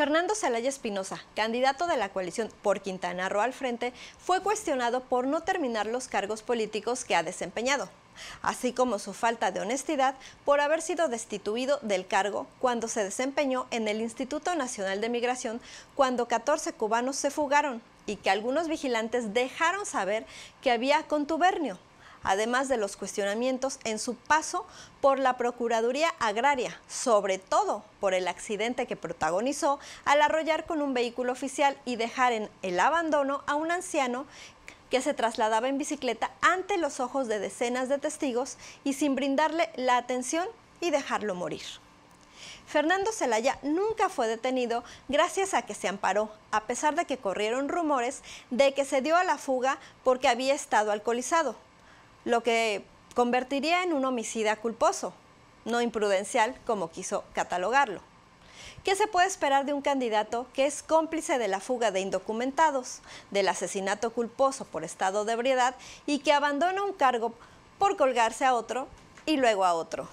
Fernando Zelaya Espinosa, candidato de la coalición por Quintana Roo al frente, fue cuestionado por no terminar los cargos políticos que ha desempeñado, así como su falta de honestidad por haber sido destituido del cargo cuando se desempeñó en el Instituto Nacional de Migración cuando 14 cubanos se fugaron y que algunos vigilantes dejaron saber que había contubernio además de los cuestionamientos en su paso por la Procuraduría Agraria, sobre todo por el accidente que protagonizó al arrollar con un vehículo oficial y dejar en el abandono a un anciano que se trasladaba en bicicleta ante los ojos de decenas de testigos y sin brindarle la atención y dejarlo morir. Fernando Zelaya nunca fue detenido gracias a que se amparó, a pesar de que corrieron rumores de que se dio a la fuga porque había estado alcoholizado lo que convertiría en un homicida culposo, no imprudencial como quiso catalogarlo. ¿Qué se puede esperar de un candidato que es cómplice de la fuga de indocumentados, del asesinato culposo por estado de ebriedad y que abandona un cargo por colgarse a otro y luego a otro?